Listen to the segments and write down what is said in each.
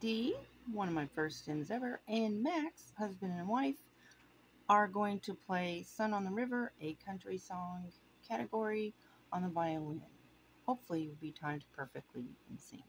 Dee, one of my first Sims ever, and Max, husband and wife, are going to play Sun on the River, a country song category on the violin. Hopefully, you'll be timed perfectly in sync.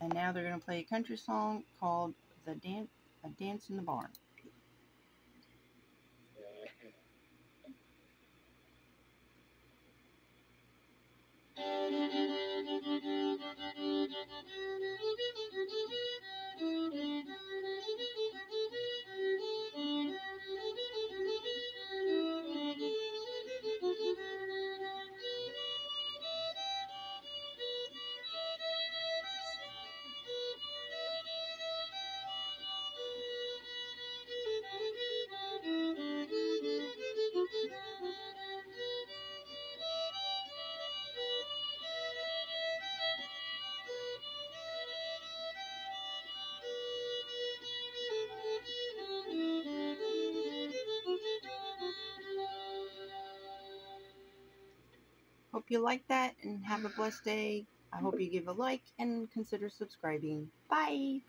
And now they're going to play a country song called "The Dance, A Dance in the Barn." Hope you like that and have a blessed day. I hope mm-hmm. you give a like and consider subscribing. Bye.